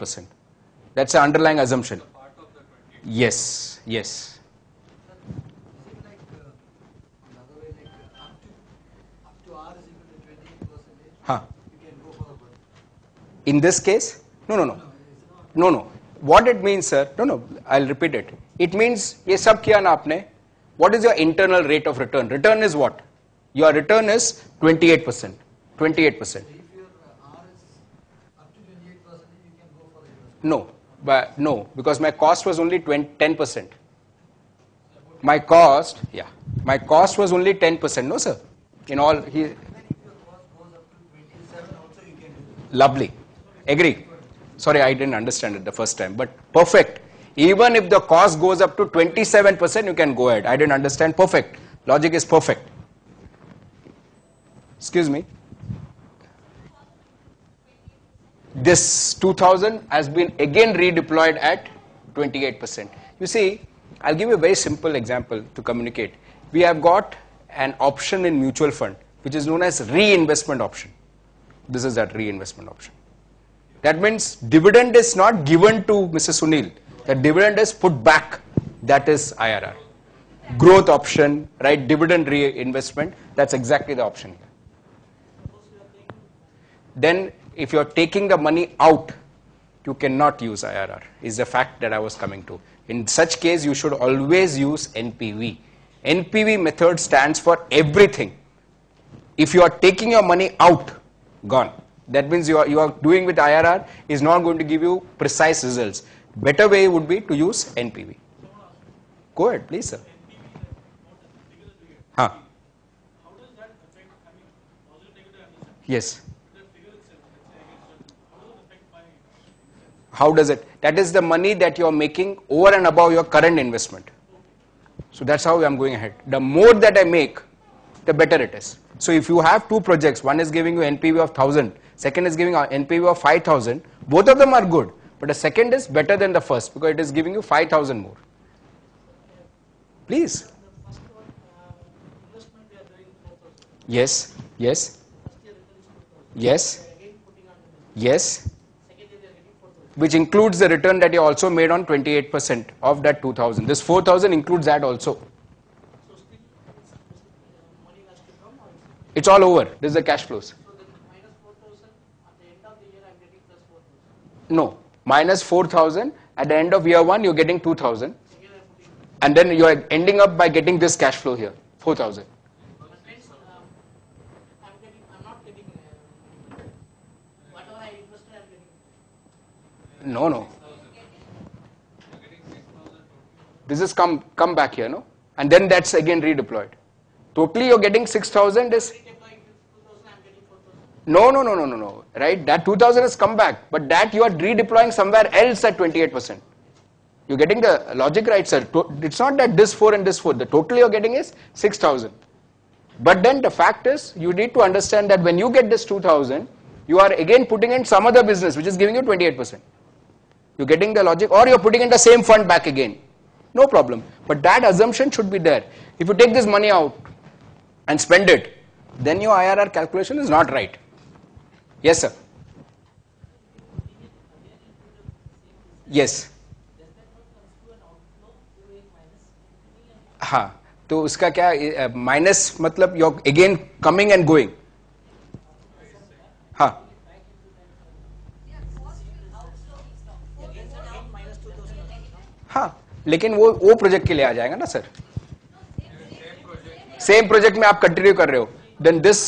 percent. That's the underlying assumption. Yes, yes. Huh. In this case? No, no, no. No, no. What it means, sir, no, no, I'll repeat it. It means, ye sab kiya na aapne. What is your internal rate of return? Return is what? Your return is 28%. 28%. No, but no, because my cost was only 10 percent. My cost, yeah, my cost was only 10 percent. No, sir. In all, he lovely. Agree. Sorry, I didn't understand it the first time, but perfect. Even if the cost goes up to 27 percent, you can go ahead. I didn't understand. Perfect. Logic is perfect. Excuse me. This 2000 has been again redeployed at 28%. You see, I'll give you a very simple example to communicate. We have got an option in mutual fund which is known as reinvestment option. This is that reinvestment option. That means dividend is not given to Mr. Sunil. The dividend is put back. That is IRR. Growth option, right? Dividend reinvestment. That's exactly the option then if you're taking the money out, you cannot use IRR, is the fact that I was coming to. In such case, you should always use NPV. NPV method stands for everything. If you are taking your money out, gone. That means you are, you are doing with IRR is not going to give you precise results. Better way would be to use NPV. Go ahead, please, sir. Huh? How does that affect, I mean, positive, negative, I understand. Yes. The figure itself, let's say against it, how does it affect my How does it? That is the money that you are making over and above your current investment. So that's how I'm going ahead. The more that I make, the better it is. So if you have two projects, one is giving you NPV of 1000, second is giving a NPV of 5000, both of them are good. But the second is better than the first because it is giving you 5000 more. Please. Yes, yes, yes, yes. Second year we are getting four thousand. Which includes the return that you also made on 28% of that 2000. This 4000 includes that also. It's, all over. This is the cash flows. No, minus 4000. At the end of year one, you're getting 2000. Again I'm putting, And then you're ending up by getting this cash flow here 4000. but means, um, I'm getting, I'm not getting, uh, whatever I invested I'm getting. No, no. This is come, come back here, no? And then that's again redeployed. Totally, you're getting 6000 is. No, no, no, no, no, no. Right? That 2000 has come back, but that you are redeploying somewhere else at 28%. You're getting the logic right, sir. It's not that this 4 and this 4. The total you're getting is 6000. But then the fact is, you need to understand that when you get this 2000, you are again putting in some other business which is giving you 28%. You're getting the logic, or you're putting in the same fund back again. No problem. But that assumption should be there. If you take this money out and spend it, then your IRR calculation is not right. Yes, sir. Yes. हाँ तो उसका क्या minus मतलब your again coming and going हाँ लेकिन वो वो project के लिए आ जाएगा ना सर सेम प्रोजेक्ट में आप कंटिन्यू कर रहे हो then this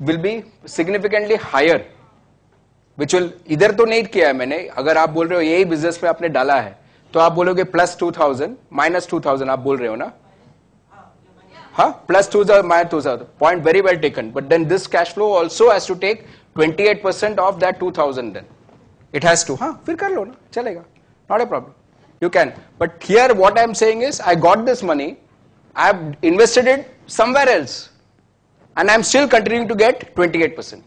will be significantly higher which will इधर तो नहीं किया है मैंने, अगर आप बोल रहे हो यही बिज़नेस में आपने डाला है तो आप बोलोगे plus two thousand minus two thousand आप बोल रहे हो ना? हाँ plus two minus two thousand point very well taken but then this cash flow also has to take twenty eight percent of that two thousand then it has to हाँ फिर कर लो ना, चलेगा not a problem you can but here what i am saying is i got this money i have invested it somewhere else and i am still continuing to get 28%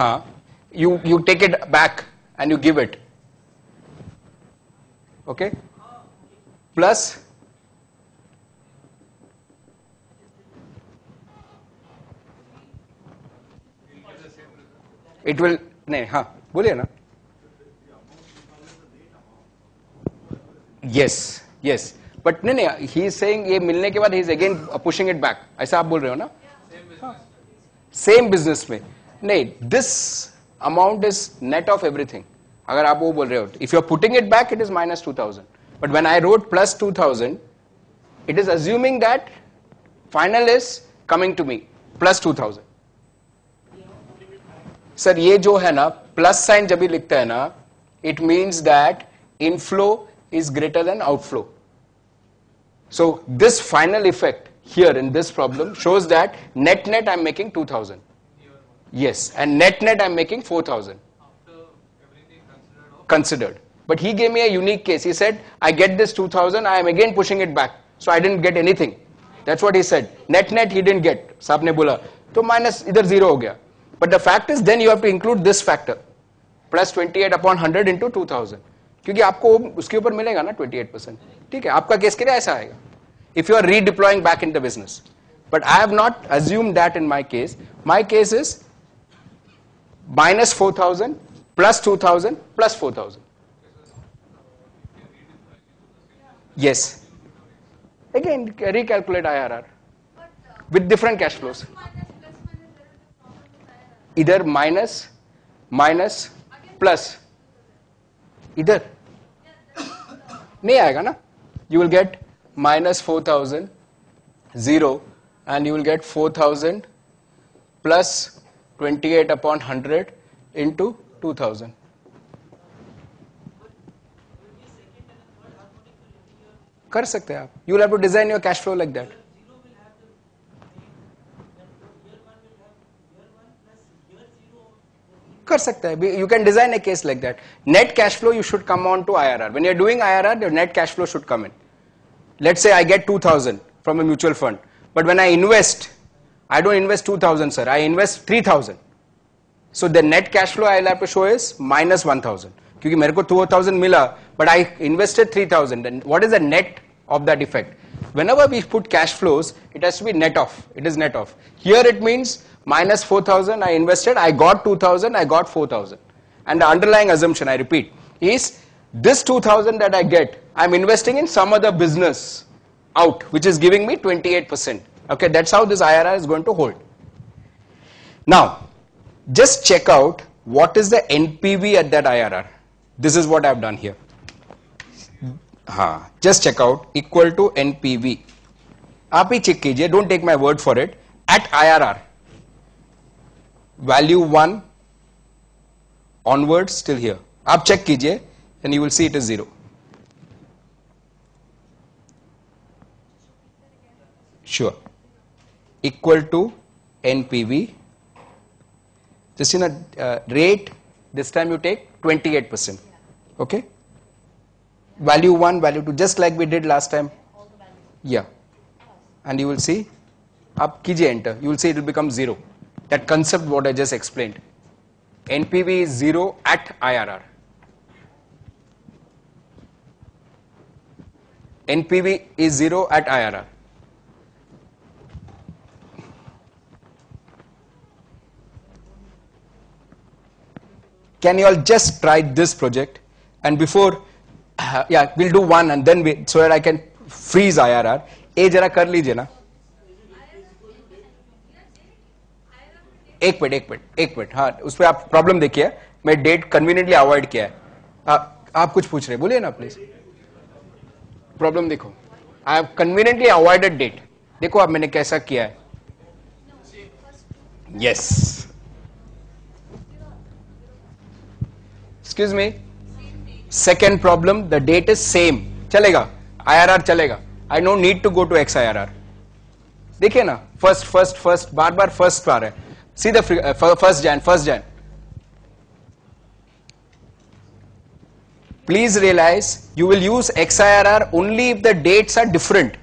huh you you take it back and you give it okay plus it will नहीं हाँ बोलिए ना yes yes. But नहीं नहीं is saying ये मिलने के बाद he is again pushing it back. ऐसा आप बोल रहे हो ना? सेम बिज़नेस में. नहीं this amount is net of everything अगर आप वो बोल रहे हो if you are putting it back it is minus two thousand but when I wrote plus two thousand it is assuming that final is coming to me, plus 2000 sir ये जो है ना प्लस साइन जब भी लिखता है ना it means that inflow is greater than outflow so this final effect here in this problem shows that net net I'm making 2000 yes and net net I'm making 4000 considered. But he gave me a unique case. He said, I get this 2000, I am again pushing it back. So I didn't get anything. That's what he said. Net net he didn't get. साहब ने बोला तो minus इधर zero हो गया. But the fact is then you have to include this factor. Plus 28 upon 100 into 2000. क्योंकि आपको उसके ऊपर मिलेगा ना 28 परसेंट ठीक है, आपका केस के लिए ऐसा आएगा। If you are redeploying back in the business but I have not assume that in my case my case is minus 4000 plus 2000 plus 4000 yes again, recalculate irr with different cash flows either minus minus, plus इधर। नहीं आएगा ना? You will get minus four thousand zero and you will get four thousand plus twenty eight upon hundred into two thousand कर सकते हैं आप। You have to design your cash flow like that कर सकते हैं you can design A case like that net cash flow you should come on to IRR when you are doing IRR your net cash flow should come in let's say I get 2000 from a mutual fund, but when I invest, I don't invest 2000, sir, I invest 3000. So the net cash flow I'll have to show is minus 1000. क्योंकि मेरे को 2000 मिला, but I invested 3000. Then what is the net of that effect? Whenever we put cash flows, it has to be net off. It is net off. Here it means minus 4000 I invested, I got 2000, I got 4000. And the underlying assumption, I repeat, is this 2000 that I get, I'm investing in some other business out, which is giving me 28%. Okay, that's how this IRR is going to hold. Now, just check out what is the NPV at that IRR. This is what I've done here. हाँ, just check out equal to NPV. आप ही check कीजिए don't take my word for it at I R R value one onward still here आप check कीजिए and you will see it is zero sure equal to NPV just in a rate this time you take twenty eight percent okay value one value two just like we did last time yeah. and you will see up kijiye enter. You will see it will become 0 that concept what I just explained. NPV is 0 at IRR NPV is 0 at IRR can you all just try this project? And before uh, yeah we'll do one and then we, so that I can freeze IRR ए जरा कर लीजिए ना। एक minute एक minute एक minute हाँ उस पर आप प्रॉब्लम देखिए। मैं डेट कन्वीनियंटली अवॉइड किया है। आ, आप कुछ पूछ रहे बोलिए ना प्लीज़ प्रॉब्लम देखो। I have conveniently avoided debt देखो आप मैंने कैसा किया है। Yes excuse me second problem the debt is same चलेगा। आईआरआर चलेगा। I don't need to go to x IRR देखिए ना फर्स्ट फर्स्ट फर्स्ट बार बार फर्स्ट आ रहा है see the first Jan first Jan please realize you will use XIRR only if the dates are different.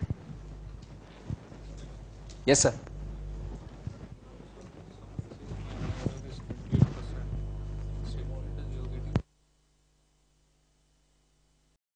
Yes, sir.